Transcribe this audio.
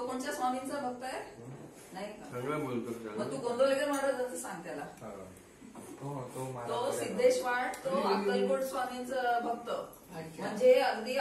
तो कोणत्या स्वामींचा भक्त आहे? नाही का? सगळं बोलतो मग तू गोंदवलेकर महाराजांचं सांग त्याला. हो. तो तो सिद्धेश्वर तो अक्कलकोट स्वामींचा भक्त. म्हणजे अगदी